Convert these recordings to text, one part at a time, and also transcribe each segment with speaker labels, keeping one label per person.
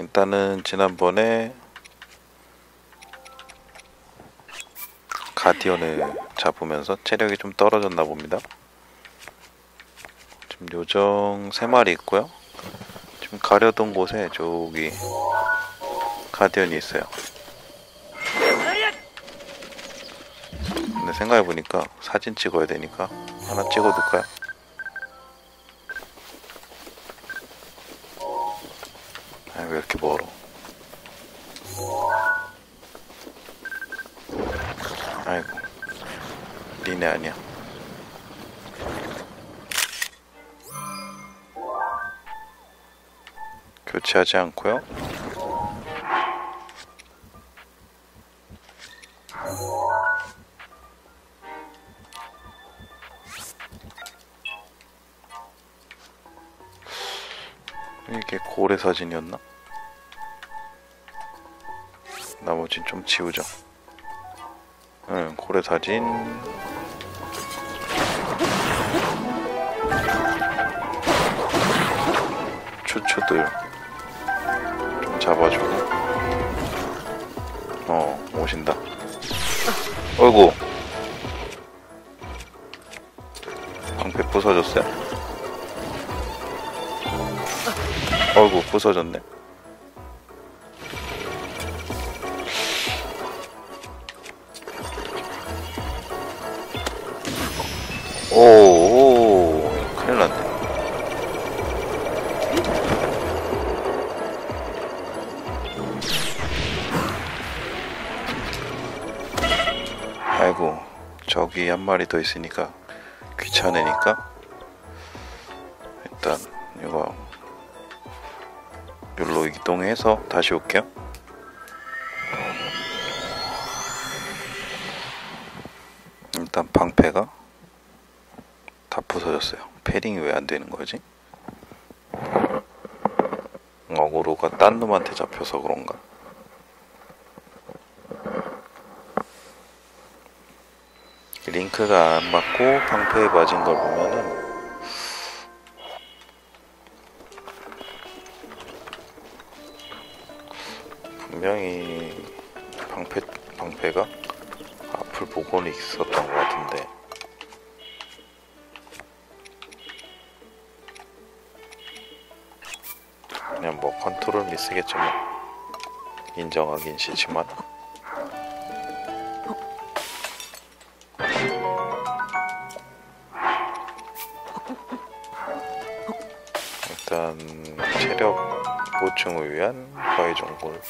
Speaker 1: 일단은 지난번에 가디언을 잡으면서 체력이 좀 떨어졌나 봅니다. 지금 요정 3마리 있고요. 지금 가려던 곳에 저기 가디언이 있어요. 근데 생각해보니까 사진 찍어야 되니까 하나 찍어둘까요? 교체하지 않고요. 이게 고래 사진이었나? 나머진 좀 지우자. 응, 고래 사진. 추추들 좀 잡아주고. 어, 오신다. 어이구. 방패 부서졌어요? 어이구, 부서졌네. 마리 더 있으니까 귀찮으니까 일단 이거 여기로 이동해서 다시 올게요. 일단 방패가 다 부서졌어요. 패딩이 왜 안 되는 거지? 어그로가 딴 놈한테 잡혀서 그런가? 링크가 안 맞고 방패에 맞은 걸 보면은 분명히 방패 방패가 앞을 보고는 있었던 것 같은데. 그냥 뭐 컨트롤 미스겠죠 뭐 인정하긴 싫지만 바위 정골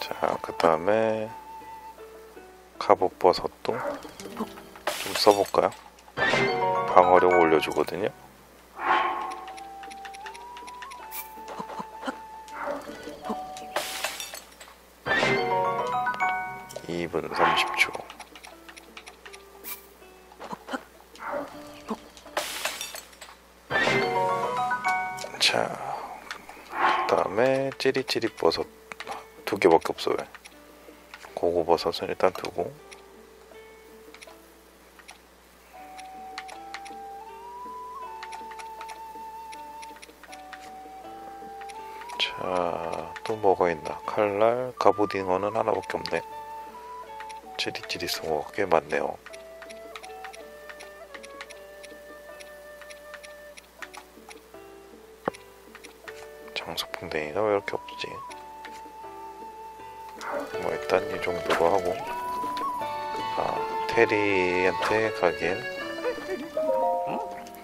Speaker 1: 자, 그 다음에 갑옷버섯도 좀 써볼까요? 방어력 올려주거든요. 이분 30초. 찌릿찌릿 버섯 두 개밖에 없어요. 고고 버섯은 일단 두고 자, 또 뭐가 있나? 칼날, 갑오징어는 하나밖에 없네. 찌릿찌릿 송어가 꽤 많네요. 장수풍뎅이가 왜 이렇게 없지? 뭐 일단 이 정도로 하고 아, 테리한테 가기엔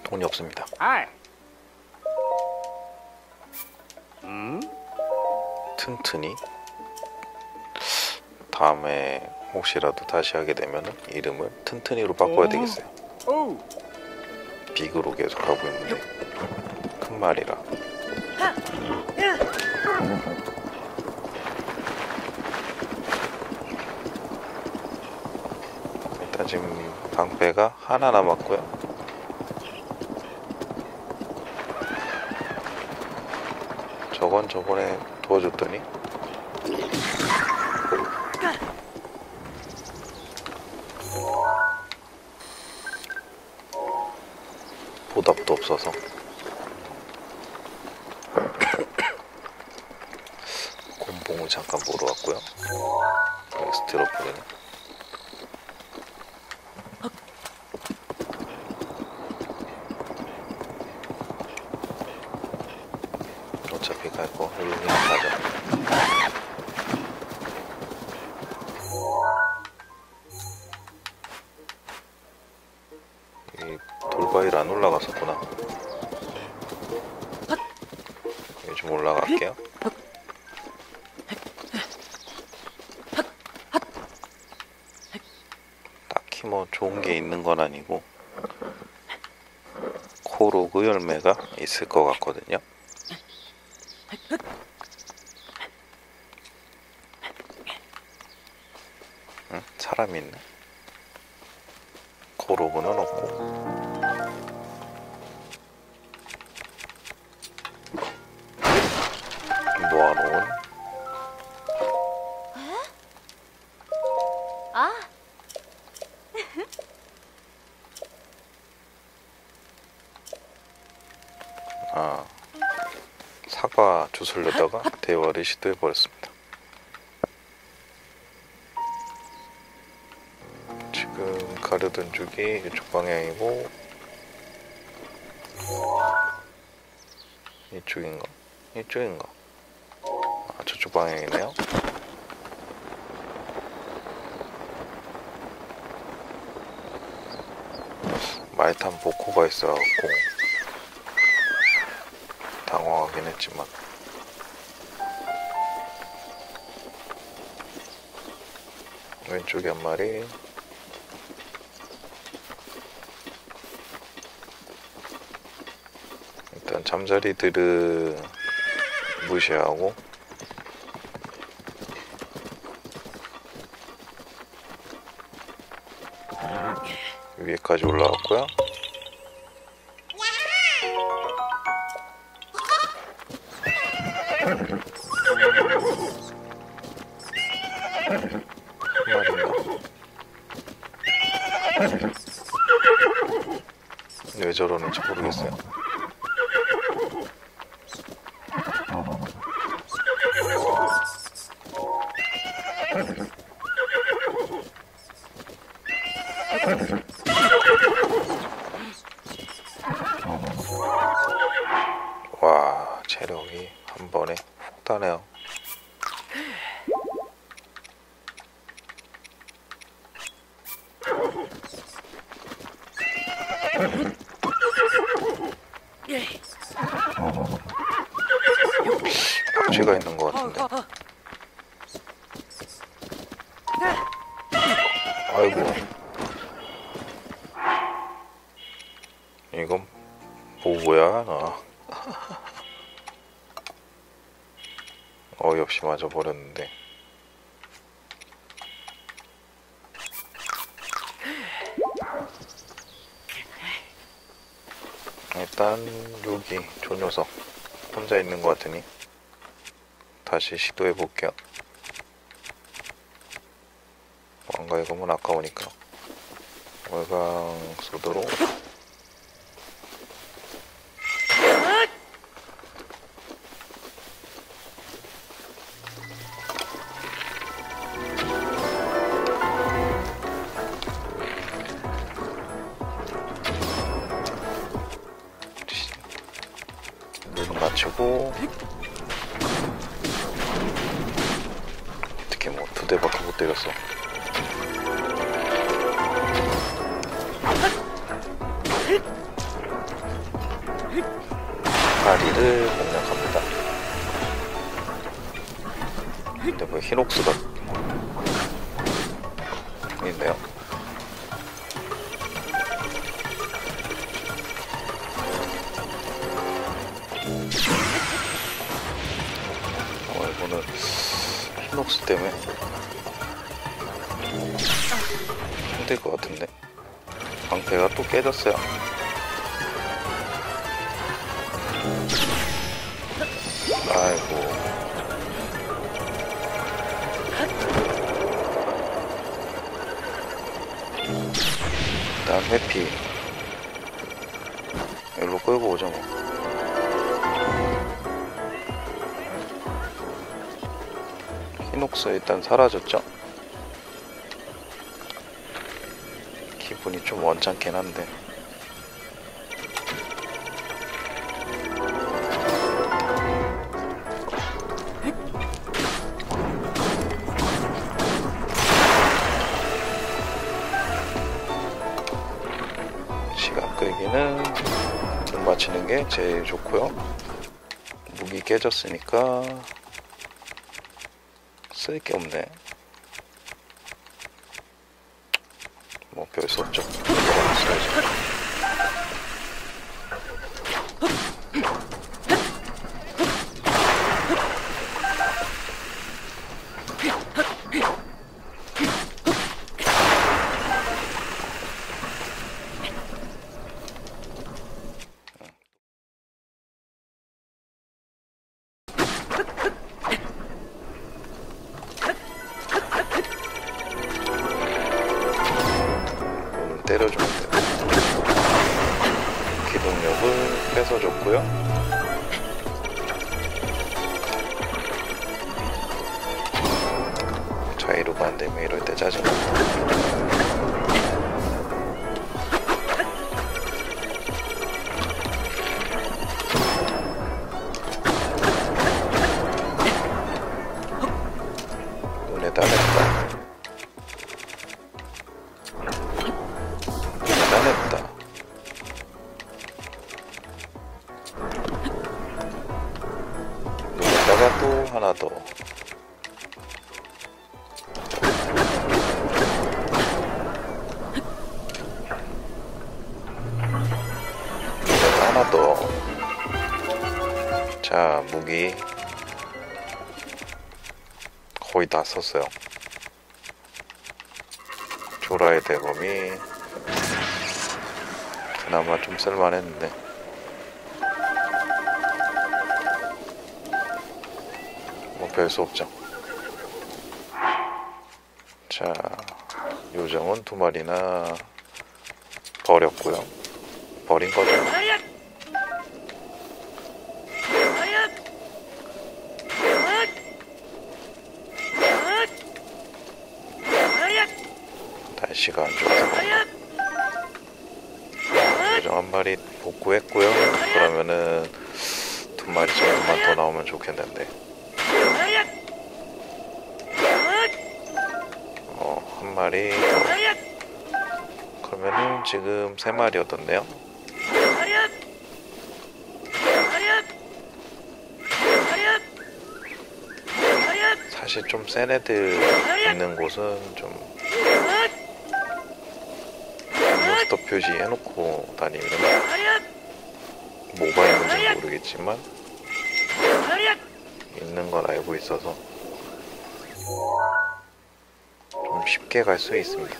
Speaker 1: 돈이 없습니다.
Speaker 2: 음?
Speaker 1: 튼튼히 다음에 혹시라도 다시 하게 되면 이름을 튼튼이로 바꿔야 되겠어요.
Speaker 2: Oh.
Speaker 1: 빅으로 계속 하고 있는데 큰 말이라 일단 지금 방패가 하나 남았고요. 저건 저번에 도와줬더니 어차피 갈거 일로 그냥 가자 이 돌바위를 안 올라갔었구나. 좀 올라갈게요. 딱히 뭐 좋은 게 있는 건 아니고 코로그 열매가 있을 것 같거든요 아, 사과 주술려다가 대화를 시도해 버렸습니다. 지금 가려던 쪽이 이쪽 방향이고 이쪽인가? 이쪽인가? 아, 저쪽 방향이네요. 말탄 복호가 있어갖고 당황하긴 했지만 왼쪽에 한 마리. 일단 잠자리들은 무시하고. 위에까지 올라왔고요 왜 저러는지 모르겠어요. 없이 맞아버렸는데. 일단 여기 저 녀석 혼자 있는 것 같으니 다시 시도해 볼게요. 왕가의 검은 아까우니까 월강 소드로 있네요. 어, 이거는 흰옥수 때문에 힘들 것 같은데. 방패가 또 깨졌어요 회피. 여기로 끌고 오죠 뭐. 히녹스 일단 사라졌죠? 기분이 좀 원찮긴 한데 끌기는 못 맞히는 게 제일 좋고요. 무기 깨졌으니까 쓸 게 없네. 뭐 별 수 없죠. 써야지. 자, 무기 거의 다 썼어요. 조라의 대검이 그나마 좀 쓸만했는데. 뭐 별 수 없죠. 자 요정은 두 마리나 버렸고요. 버린 거죠 날씨가 안 좋아서 요정 한 마리 복구했고요 그러면은 두 마리 정도만 더 나오면 좋겠는데 어, 한 마리 더. 그러면은 지금 세 마리 얻었네요. 사실 좀 센 애들 있는 곳은 좀 몬스터 표시 해놓고 다니면 뭐가 있는지 모르겠지만 있는 건 알고 있어서 좀 쉽게 갈 수 있습니다.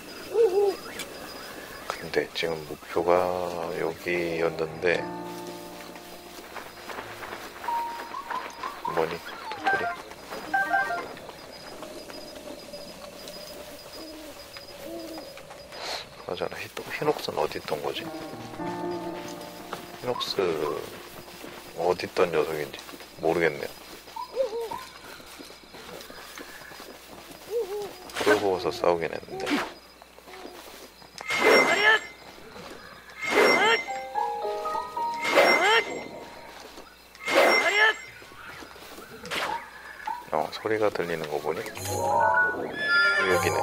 Speaker 1: 근데 지금 목표가 여기였는데 그러잖아 히- 히녹스는 어디 있던 거지? 히녹스 어디 있던 녀석인지 모르겠네요. 끌고 와서 싸우긴 했는데 어 소리가 들리는 거 보니 여기네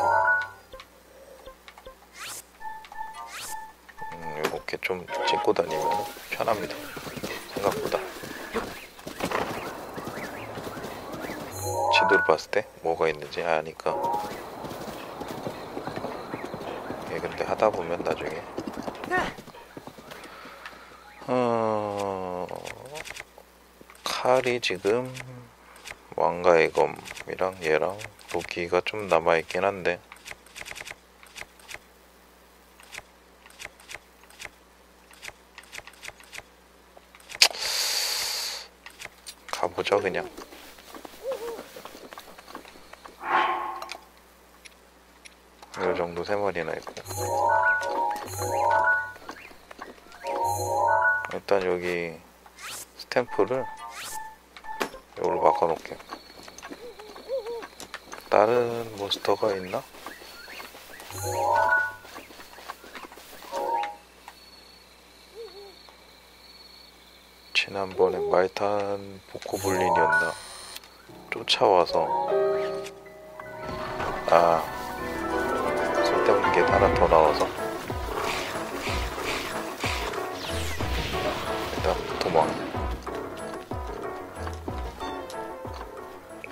Speaker 1: 좀 찍고 다니면 편합니다. 생각보다. 지도를 봤을 때 뭐가 있는지 아니까. 예, 근데 하다 보면 나중에. 어... 칼이 지금 왕가의 검이랑 얘랑 도끼가 좀 남아있긴 한데 가보죠 그냥. 이 정도 세 마리나 있고. 일단 여기 스탬프를 이걸로 바꿔놓을게요. 다른 몬스터가 있나? 지난번에 말탄 보코블린이었나? 쫓아와서. 아 쓸데없는 게 하나 더 나와서. 일단 도망.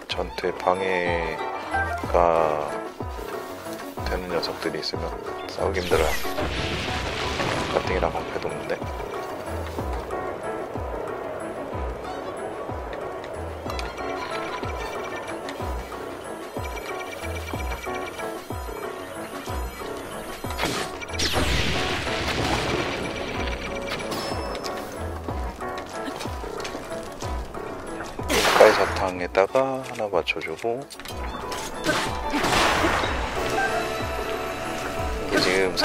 Speaker 1: 전투에 방해가 되는 녀석들이 있으면 싸우기 힘들어요. 가뜩이나 방패도 없는데 이게 지금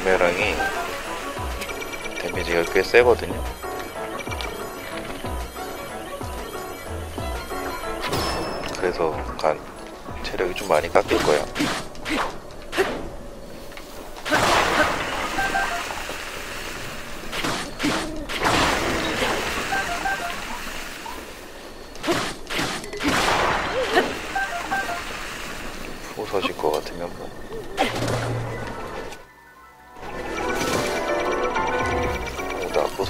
Speaker 1: 상매랑이 데미지가 꽤 세거든요. 그래서 간 체력이 좀 많이 깎일 거야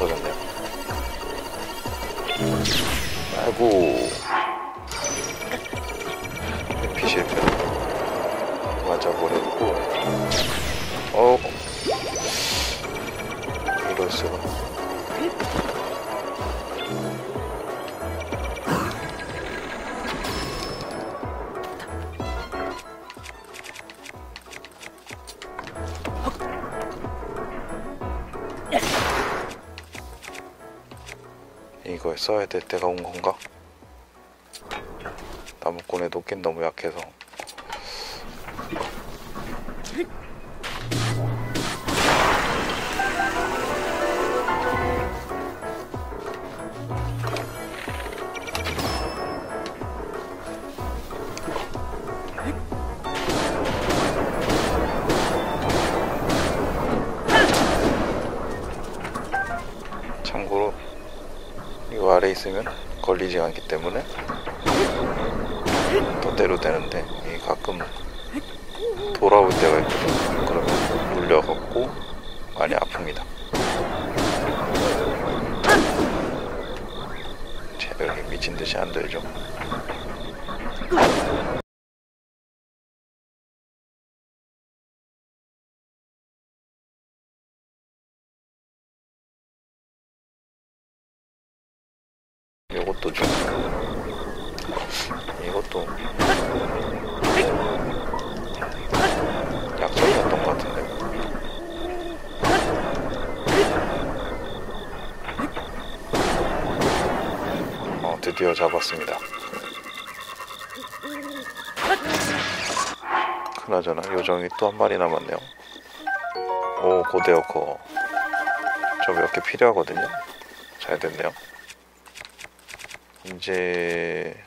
Speaker 1: 부서졌네요. 아이고 될 때가 온 건가? 나무꾼에 놓긴 너무 약해서 걸리지 않기 때문에 더 때려도 되는데 이 가끔 돌아올 때가 있거든요. 그러면 물려갖고 많이 아픕니다. 체력이 미친듯이 안 들죠 이것도 좀 이것도 약속이었던 것 같은데 어 드디어 잡았습니다 요정이 또 한 마리 남았네요. 오 고대어커. 저몇 개 필요하거든요. 잘 됐네요. 이제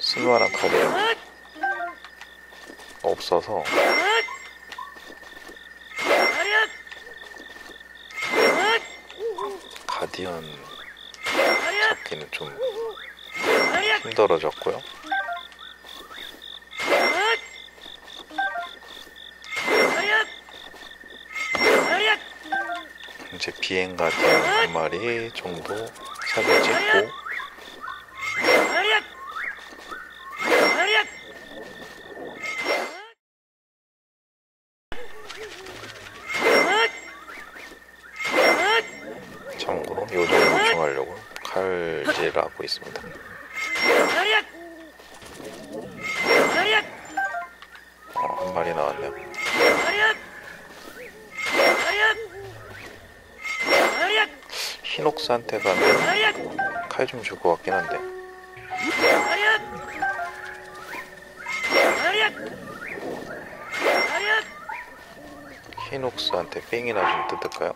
Speaker 1: 쓸만한 카드 없어서 가디언 잡기는 좀 힘들어졌고요. 비행 가디언 한 마리 정도 사진 찍고 때가 칼 좀 줄 것 같긴 한데 히녹스한테 뺑이나 좀 뜯을까요?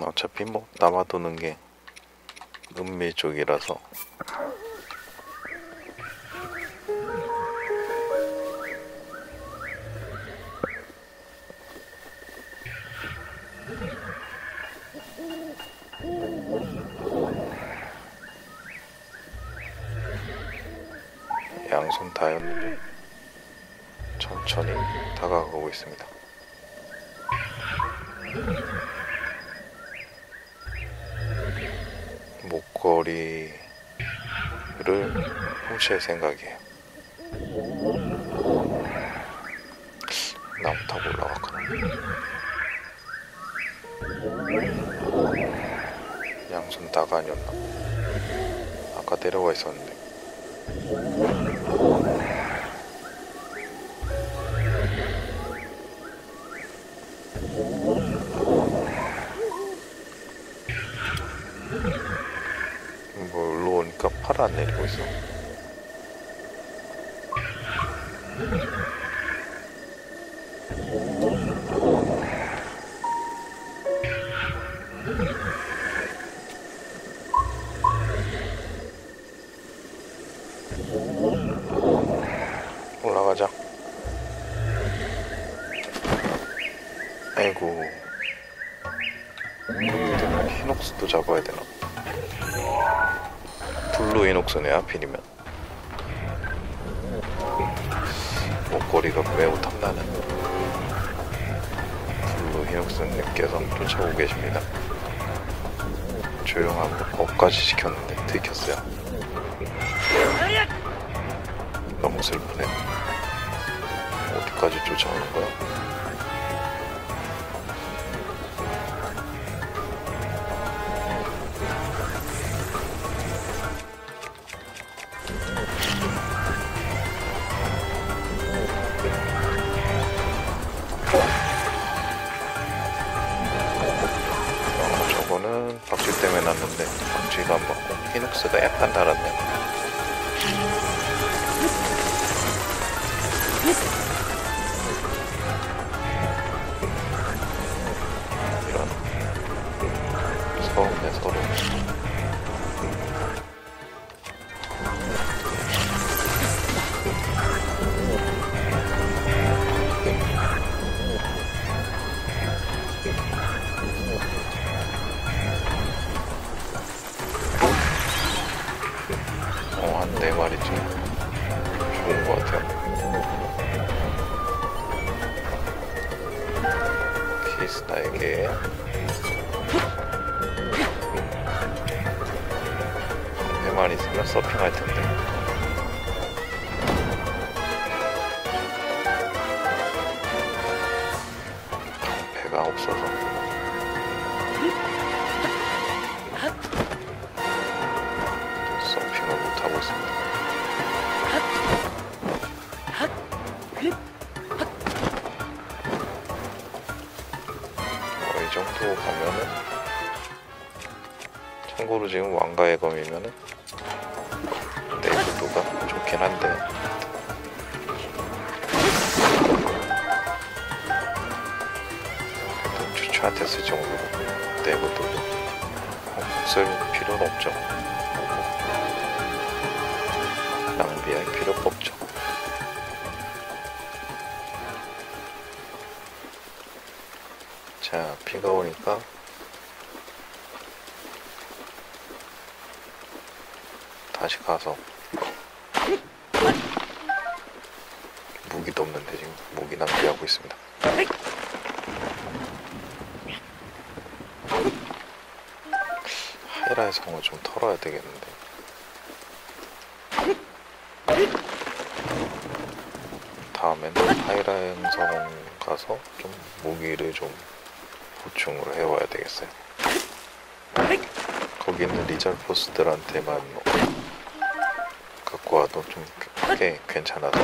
Speaker 1: 어차피 뭐 남아도는 게 음미 쪽이라서 양손 다였는데 천천히 다가가고 있습니다. 목걸이를 훔칠 생각이에요. 나무 타고 올라갔거나. 양손 다가 아니었나? 아까 내려와 있었는데. 오 블루 네 마리 있으면 서핑할 텐데. 무기도 없는데 지금 무기 낭비하고 있습니다. 하이라의 성을 좀 털어야 되겠는데. 다음에는 하이라의 성 가서 좀 무기를 좀 보충을 해와야 되겠어요. 거기 있는 리절 보스들한테만 와도 좀 꽤 괜찮아서.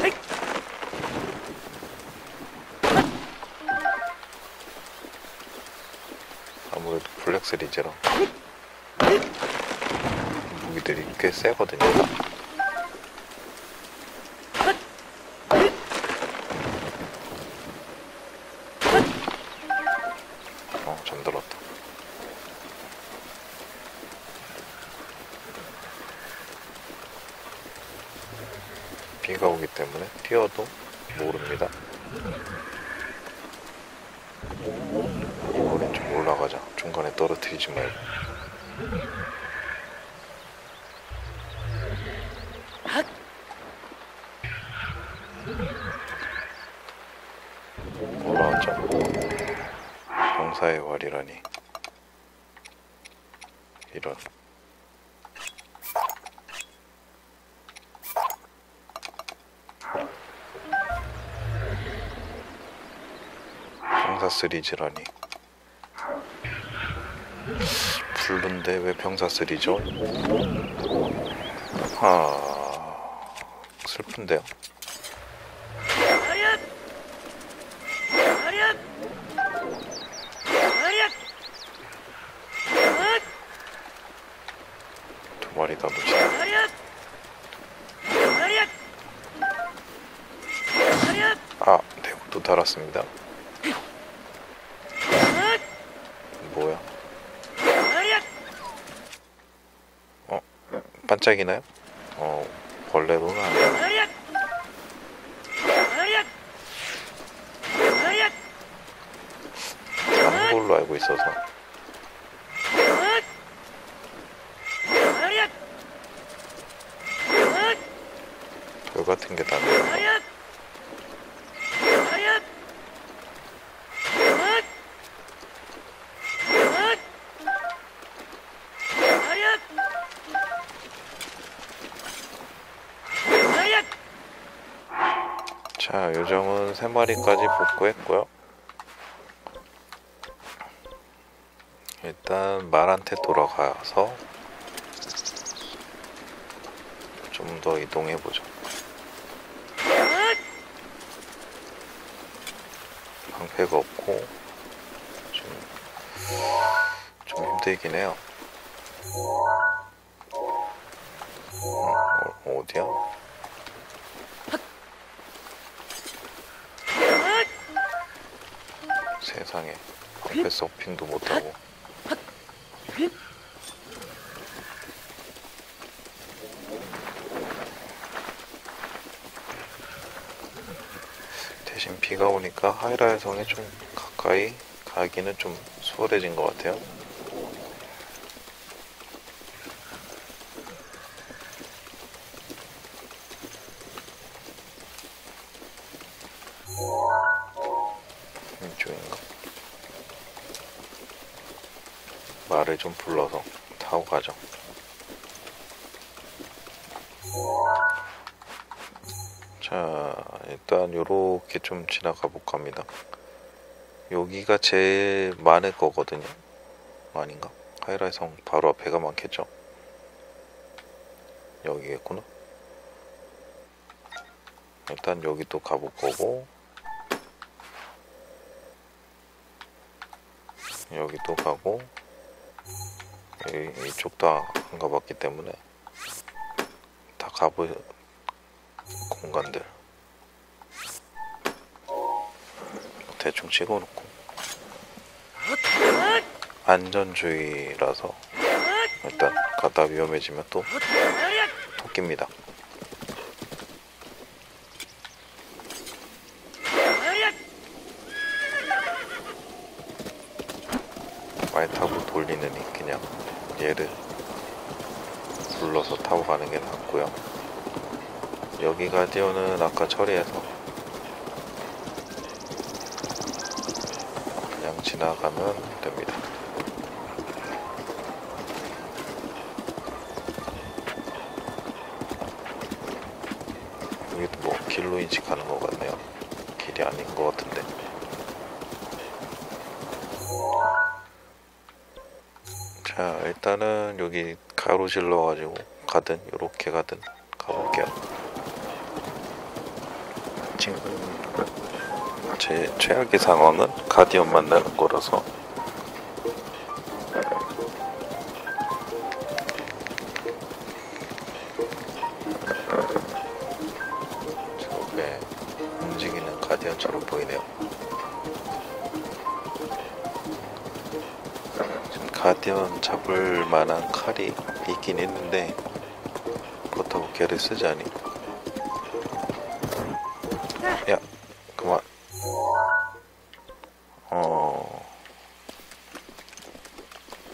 Speaker 1: 아무래도 블랙스 리제라 무기들이 꽤 세거든요. 비가 오기 뛰어도 모릅니다. 좀 올라가자. 중간에 떨어뜨리지 말고. 올라왔죠. 병사의 활이라니. 이런. 병사 쓰리즈라니. 불른데 왜 병사 쓰리죠? 아 슬픈데요. 두 마리 다! 아 대구도 달았습니다.
Speaker 2: 헛!
Speaker 1: 뭐야? 어 반짝이나요? 어 벌레로는 안!
Speaker 2: 하랴!
Speaker 1: 다른 걸로 알고 있어서! 돌 같은 게 다네 3마리까지 복구했고요. 일단 말한테 돌아가서 좀 더 이동해보죠. 방패가 없고 좀, 좀 힘들긴 해요. 어, 어 어디야? 세상에 방패 서핑도 못하고 대신 비가 오니까 하이라의 성에 좀 가까이 가기는 좀 수월해진 것 같아요. 말을 좀 불러서 타고 가죠. 자, 일단 요렇게 좀 지나가 볼까 합니다. 여기가 제일 많을 거거든요. 아닌가? 하이라이 성 바로 앞에가 많겠죠? 여기겠구나. 일단 여기도 가볼 거고 여기도 가고 이, 이쪽도 안 가봤기 때문에 다 가볼 공간들 대충 찍어놓고
Speaker 2: 헛!
Speaker 1: 안전주의라서 일단 가다 위험해지면 또! 토끼입니다.
Speaker 2: 하랴!
Speaker 1: 말 타고 돌리느니 그냥 얘를 불러서 타고 가는 게 낫고요. 여기 가디언은 아까 처리해서 그냥 지나가면 됩니다. 여기도 뭐 길로 인식하는 것 같네요. 길이 아닌 것 같은데. 일단은 여기 가로질러 가지고 가든 이렇게 가든 가볼게요. 지금 제 최악의 상황은 가디언 만나는 거라서 있긴 있는데 그렇다고 걔를 쓰자니 야, 그만. 어,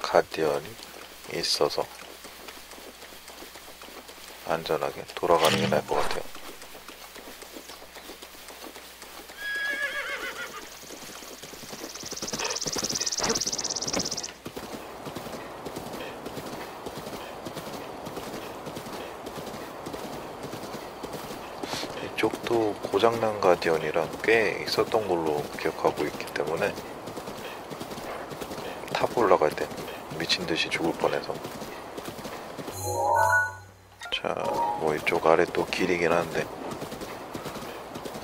Speaker 1: 가디언이 있어서 안전하게 돌아가는 게 나을 것 같아 고장난 guardian이랑 꽤 있었던 걸로 기억하고 있기 때문에 탑 올라갈 때 미친 듯이 죽을 뻔해서 자, 뭐 이쪽 아래 또 길이긴 한데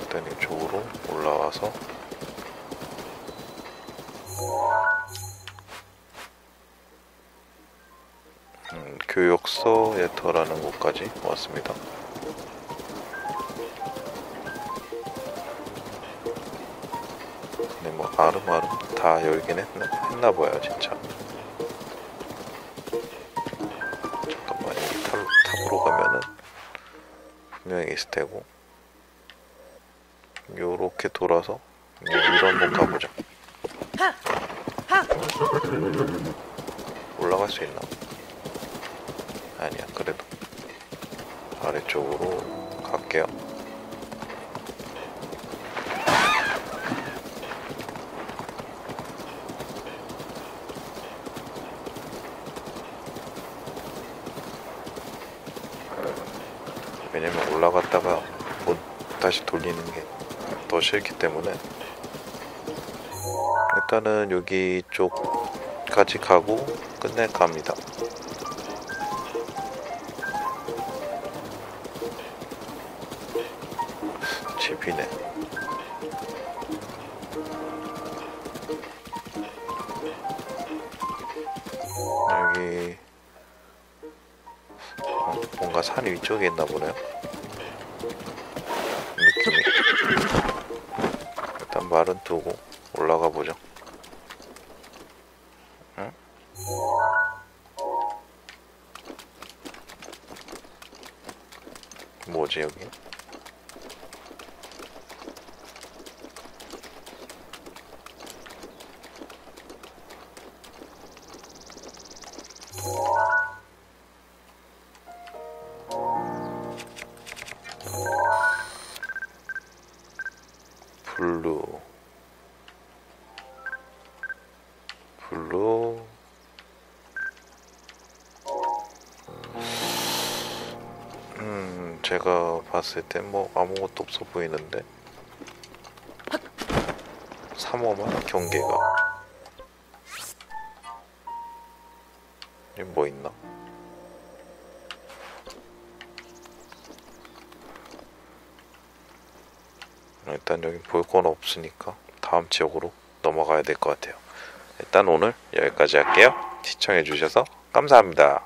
Speaker 1: 일단 이쪽으로 올라와서 음, 교역소 옛터라는 곳까지 왔습니다. 아름아름 다 열긴 했나, 했나 봐요 진짜. 잠깐만 여기 탑, 탑으로 가면은 분명히 있을 테고. 요렇게 돌아서 위로 한번 가보자 올라갈 수 있나? 아니야 그래도. 아래쪽으로 갈게요 왜냐면 올라갔다가 못 다시 돌리는 게 더 싫기 때문에 일단은 여기 쪽까지 가고 끝내 갑니다. 집이네. 여기 어, 뭔가 산 위쪽에 있나 보네요. 뭐지 여기? 봤을 때 뭐 아무것도 없어 보이는데 3호만 경계가 여기 뭐 있나? 일단 여기 볼 건 없으니까 다음 지역으로 넘어가야 될 것 같아요. 일단 오늘 여기까지 할게요. 시청해주셔서 감사합니다.